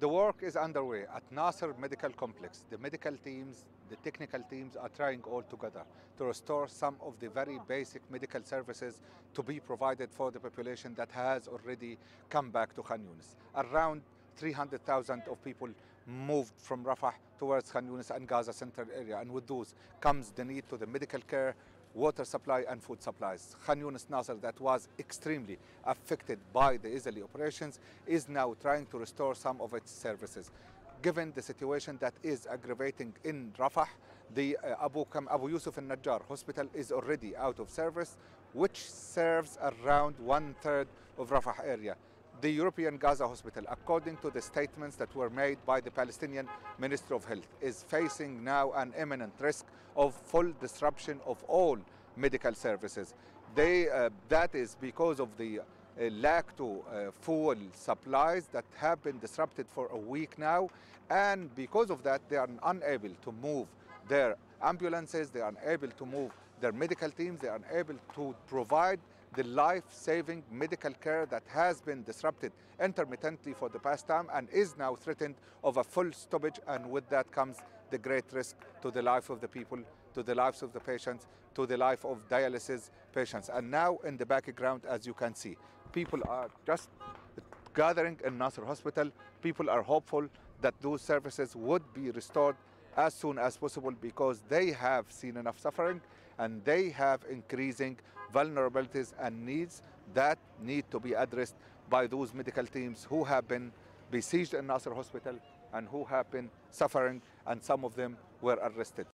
The work is underway at Nasser Medical Complex. The medical teams, the technical teams are trying all together to restore some of the very oh. basic medical services to be provided for the population that has already come back to Khan Yunis. Around 300,000 of people moved from Rafah towards Khan Yunis and Gaza Center area and with those comes the need to the medical care water supply and food supplies. Khan Yunis Nasser that was extremely affected by the Israeli operations is now trying to restore some of its services. Given the situation that is aggravating in Rafah, the uh, Abu, Kam, Abu Yusuf al-Najjar hospital is already out of service, which serves around one third of Rafah area the European Gaza Hospital, according to the statements that were made by the Palestinian Minister of Health, is facing now an imminent risk of full disruption of all medical services. They, uh, that is because of the uh, lack to uh, fuel supplies that have been disrupted for a week now and because of that they are unable to move their ambulances they are unable to move their medical teams they are unable to provide the life-saving medical care that has been disrupted intermittently for the past time and is now threatened of a full stoppage and with that comes the great risk to the life of the people, to the lives of the patients, to the life of dialysis patients. And now in the background, as you can see, people are just gathering in Nasser Hospital. People are hopeful that those services would be restored as soon as possible because they have seen enough suffering and they have increasing vulnerabilities and needs that need to be addressed by those medical teams who have been besieged in Nasser Hospital and who have been suffering and some of them were arrested.